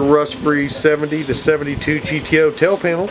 rust free 70 to 72 GTO tail panel.